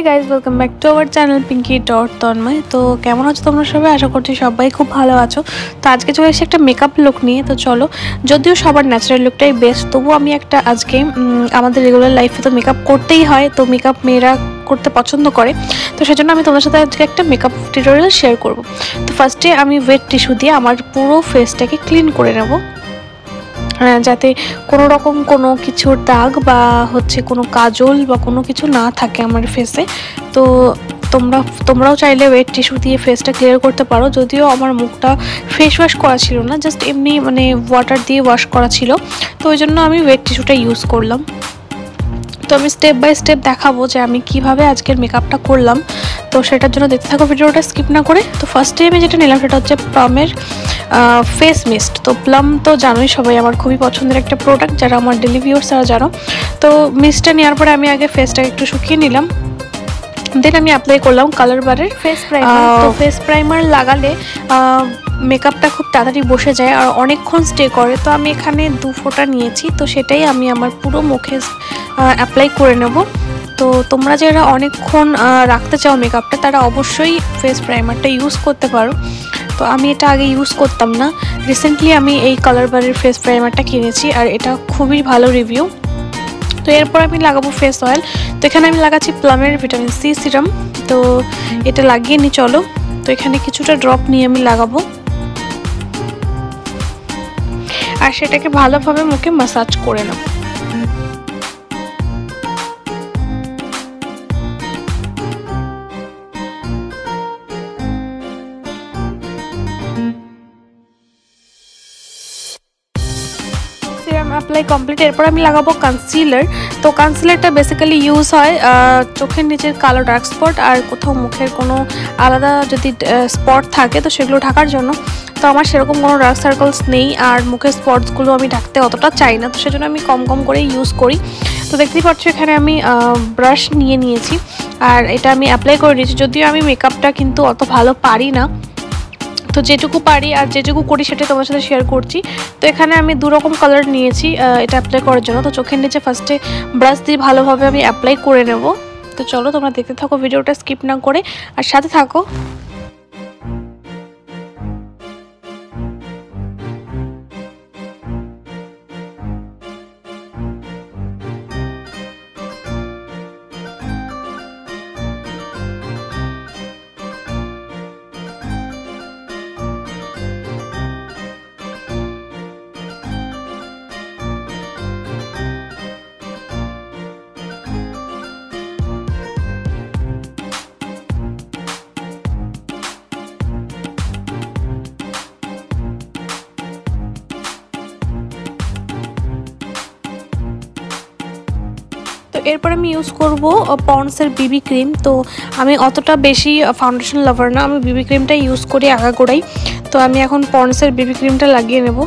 Hey guys welcome back to our channel Pinky dot Tanmoy তো কেমন আছো তোমরা সবাই? আশা করছি সবাই খুব ভালো আছো। তো আজকে চলে এসেছি একটা মেকআপ লুক নিয়ে। তো চলো, যদিও সবার ন্যাচারাল লুকটাই বেস্ট তবুও আমি একটা আজকে আমাদের রেগুলার লাইফে তো মেকআপ করতেই হয়, তো মেকআপ মেয়েরা করতে পছন্দ করে। তো সেজন্য আমি তোমাদের সাথে আজকে একটা মেকআপ টিউটোরিয়াল শেয়ার করব। তো ফার্স্টে আমি ওয়েট টিস্যু দিয়ে আমার পুরো ফেসটাকে ক্লিন করে নেব। যাতে কোনো রকম কোনো কিছুর দাগ বা হচ্ছে কোনো কাজল বা কোনো কিছু না থাকে আমার ফেসে তো তোমরা, তোমরাও চাইলে ওয়েট টিস্যু দিয়ে ফেসটা ক্লিয়ার করতে পারো। যদিও আমার মুখটা ফেস ওয়াশ করা ছিল না জাস্ট এমনি মানে ওয়াটার দিয়ে ওয়াশ করা ছিল। তো ওই জন্য আমি ওয়েট টিস্যুটা ইউজ করলাম। তো আমি স্টেপ বাই স্টেপ দেখাবো যে আমি কীভাবে আজকের মেকআপটা করলাম। তো সেটার জন্য দেখতে থাকো ভিডিওটা স্কিপ না করে। তো ফার্স্টে আমি যেটা নিলাম সেটা হচ্ছে প্লামের ফেস মিস্ট তো প্লাম তো জানোই সবাই আমার খুবই পছন্দের একটা প্রোডাক্ট যারা আমার ডেলি তারা জানো। তো মিস্টটা নেওয়ার পরে আমি আগে ফেসটাকে একটু শুকিয়ে নিলাম। দেন আমি অ্যাপ্লাই করলাম কালার বারের ফেস প্রাইমার তো ফেস প্রাইমার লাগালে মেকআপটা খুব তাড়াতাড়ি বসে যায় আর অনেকক্ষণ স্টে করে। তো আমি এখানে দু ফোঁটা নিয়েছি তো সেটাই আমি আমার পুরো মুখে অ্যাপ্লাই করে নেব। তো তোমরা যারা অনেকক্ষণ রাখতে চাও মেকআপটা তারা অবশ্যই ফেস প্রাইমারটা ইউজ করতে পারো। তো আমি এটা আগে ইউজ করতাম না। রিসেন্টলি আমি এই কালার বারের ফেস প্রাইমারটা কিনেছি আর এটা খুবই ভালো রিভিউ তো এরপর আমি লাগাবো ফেস অয়েল তো এখানে আমি লাগাচ্ছি প্লামের ভিটামিন সি সিরাম তো এটা লাগিয়ে নি, চলো। তো এখানে কিছুটা ড্রপ নিয়ে আমি লাগাবো। আর সেটাকে ভালোভাবে মুখে মাসাজ করে নেব। অ্যাপ্লাই কমপ্লিট এরপর আমি লাগাবো কনসিলার তো কনসিলারটা বেসিক্যালি ইউজ হয় চোখের নিচের কালো ডার্ক স্পট আর কোথাও মুখের কোনো আলাদা যদি স্পট থাকে, তো সেগুলো ঢাকার জন্য। তো আমার সেরকম কোনো ডার্ক সার্কেলস নেই আর মুখের স্পটসগুলো আমি ঢাকতে অতটা চাই না। তো সেজন্য আমি কম কম করে ইউজ করি। তো দেখতেই পাচ্ছ এখানে আমি ব্রাশ নিয়ে নিয়েছি। আর এটা আমি অ্যাপ্লাই করে নিয়েছি। যদিও আমি মেকআপটা কিন্তু অত ভালো পারি না। তো যেটুকু পারি আর যেটুকু করি সেটা তোমার সাথে শেয়ার করছি। তো এখানে আমি দুরকম কালার নিয়েছি এটা অ্যাপ্লাই করার জন্য। তো চোখের নিচে ফার্স্টে ব্রাশ দিয়ে ভালোভাবে আমি অ্যাপ্লাই করে নেব। তো চলো তোমরা দেখতে থাকো, ভিডিওটা স্কিপ না করে। আর সাথে থাকো। এরপর আমি ইউজ করব পন্ডসের বিবি ক্রিম তো আমি অতটা বেশি ফাউন্ডেশন লাভার না। আমি বিবি ক্রিমটা ইউজ করি আগাগোড়াই। তো আমি এখন পন্ডসের বিবি ক্রিমটা লাগিয়ে নেব।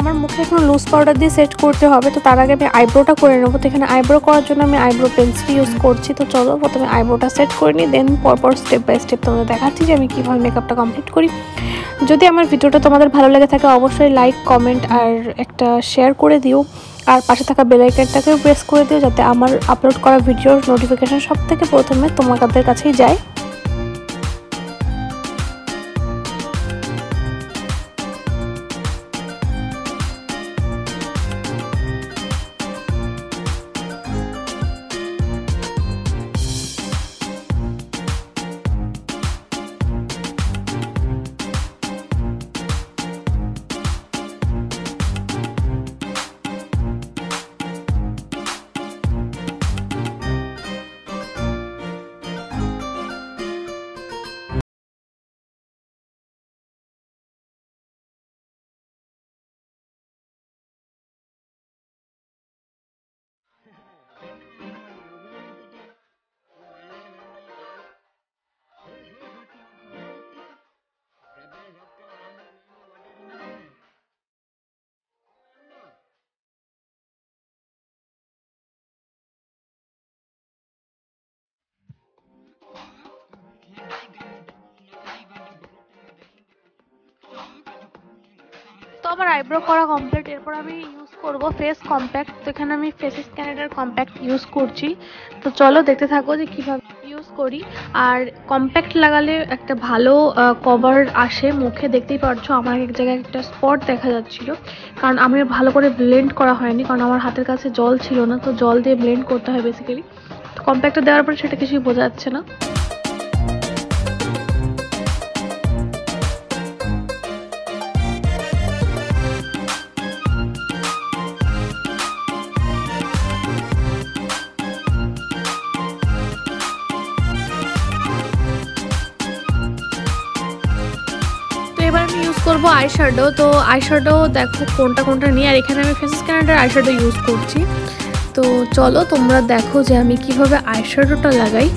আমার মুখে এখন লুজ পাউডার দিয়ে সেট করতে হবে, তো তার আগে আমি আইব্রোটা করে নেব। তো এখানে আইব্রো করার জন্য আমি আইব্রো পেন্সিল ইউজ করছি। তো চলো, প্রথমে আইব্রোটা সেট করে নিই দেন পরপর স্টেপ বাই স্টেপ তোমাদের দেখাচ্ছি যে আমি কীভাবে মেকআপটা কমপ্লিট করি। যদি আমার ভিডিওটা তোমাদের ভালো লেগে থাকে, অবশ্যই লাইক কমেন্ট আর একটা শেয়ার করে দিও। আর পাশে থাকা বেলাইকানটাকেও প্রেস করে দিও, যাতে আমার আপলোড করা ভিডিওর নোটিফিকেশান সব থেকে প্রথমে তোমাদের কাছেই যায়। আমার আইব্রো করা কমপ্লিট এরপর আমি ইউজ করব ফেস কম্প্যাক্ট তো এখানে আমি ফেস ক্যানাডার কম্প্যাক্ট ইউজ করছি। তো চলো দেখতে থাকো যে কীভাবে ইউজ করি। আর কম্প্যাক্ট লাগালে একটা ভালো কভার আসে মুখে। দেখতেই পারছ আমার এক জায়গায় একটা স্পট দেখা যাচ্ছিল। কারণ আমি ভালো করে ব্লেন্ড করা হয়নি, কারণ আমার হাতের কাছে জল ছিল না, তো জল দিয়ে ব্লেন্ড করতে হয় বেসিক্যালি কম্প্যাক্টটা দেওয়ার পরে সেটা কিছুই বোঝা যাচ্ছে না। আইশ্যাডো তো আইশ্যাডো দেখো কোনটা কোনটা নিয়ে আর এখানে আমি ফেস স্ক্যানারটার আইশ্যাডো ইউজ করছি। তো চলো তোমরা দেখো যে আমি কীভাবে আইশ্যাডোটা লাগাই।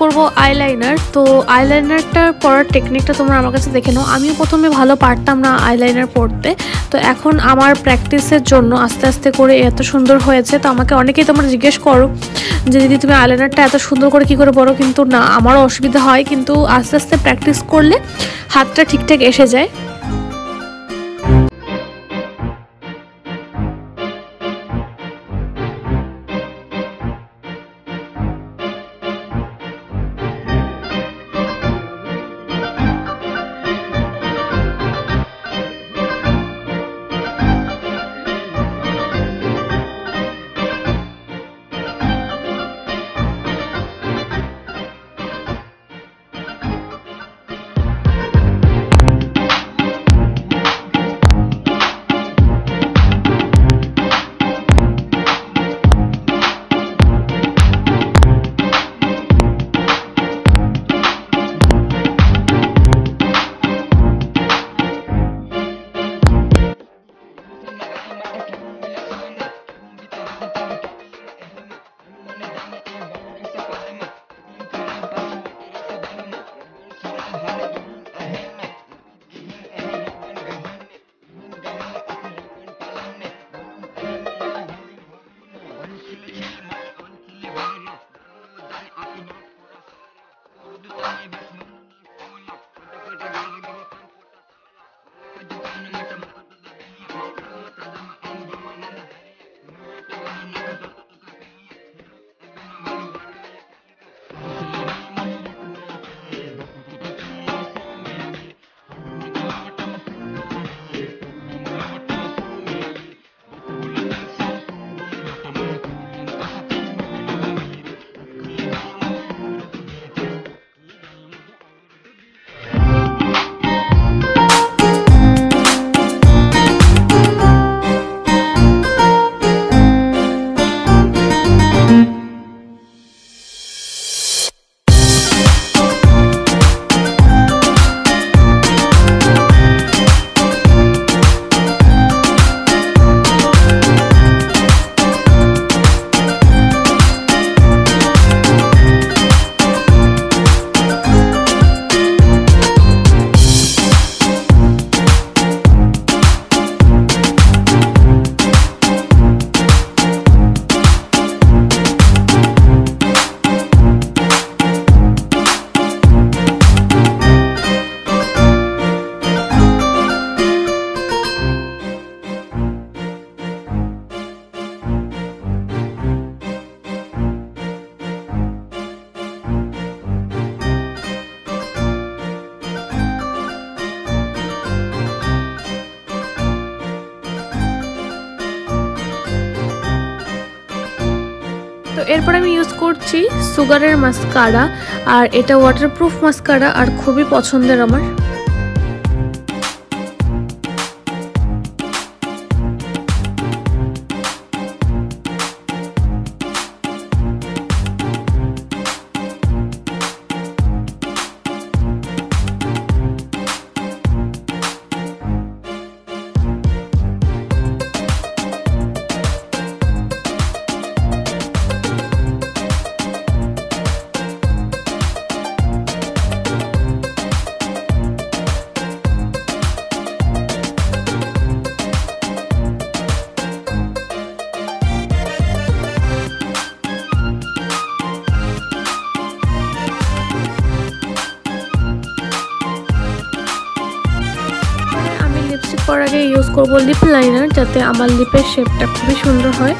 করব আইলাইনার তো আইলাইনারটা পরার টেকনিকটা তোমরা আমার কাছে দেখে নাও। আমিও প্রথমে ভালো পারতাম না আইলাইনার পরতে। তো এখন আমার প্র্যাকটিসের জন্য আস্তে আস্তে করে এত সুন্দর হয়েছে, তো আমাকে অনেকেই তোমরা জিজ্ঞেস করো যে, দিদি, তুমি আইলাইনারটা এত সুন্দর করে কি করে পরো? কিন্তু না, আমারও অসুবিধা হয়। কিন্তু আস্তে আস্তে প্র্যাকটিস করলে হাতটা ঠিকঠাক এসে যায়। সুগারের মাস্কারা আর এটা ওয়াটারপ্রুফ মাস্কারা আর খুবই পছন্দের আমার। আগে ইউজ করব লিপ লাইনার যাতে আমার লিপের শেপটা খুবই সুন্দর হয়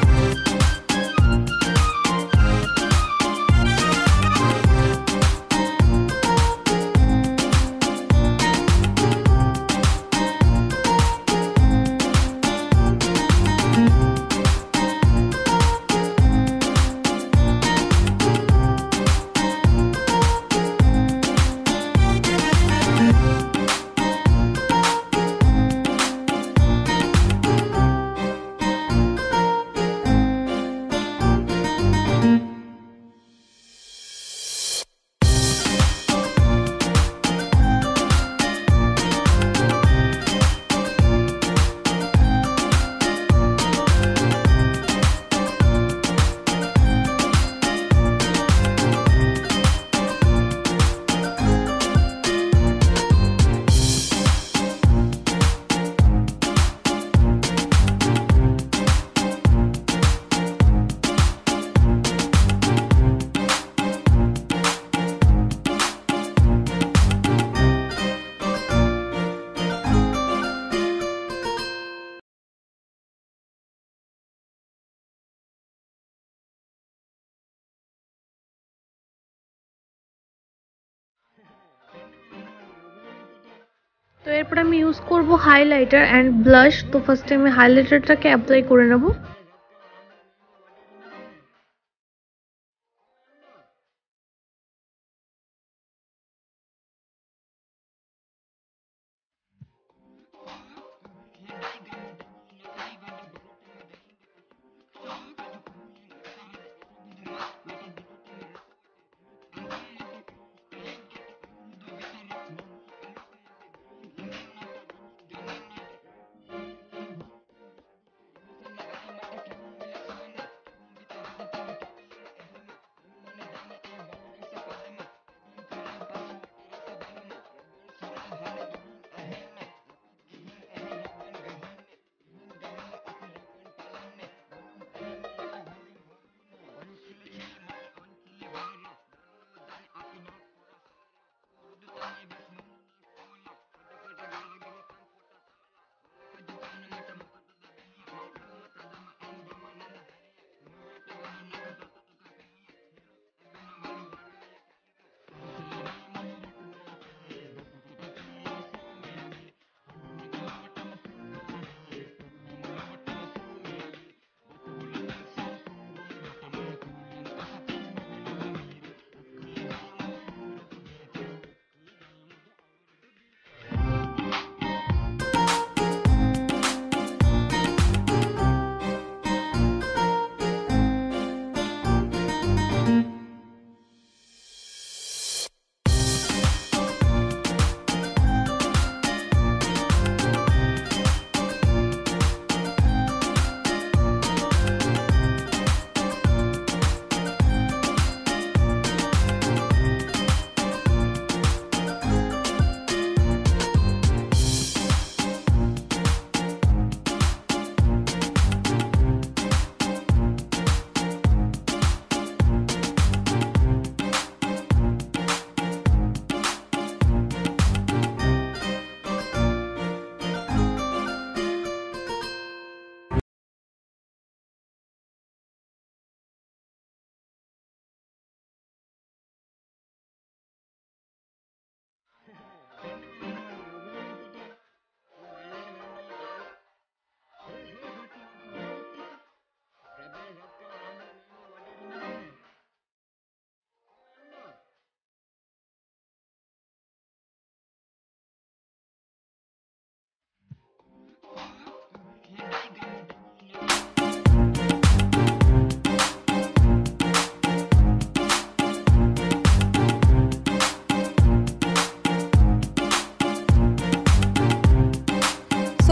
তো এরপর আমি ইউজ করব হাইলাইটার অ্যান্ড ব্লাশ তো ফার্স্টে আমি হাইলাইটারটাকে অ্যাপ্লাই করে নেব।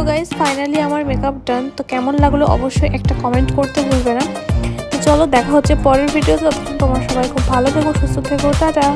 গাইজ ফাইনালি আমার মেকআপ ডান তো কেমন লাগল অবশ্যই একটা কমেন্ট করতে ভুলবে না। তো চলো দেখা হচ্ছে পরের ভিডিও তোমার সবাই খুব ভালো থেকো, সুস্থ থেকো, টাটা।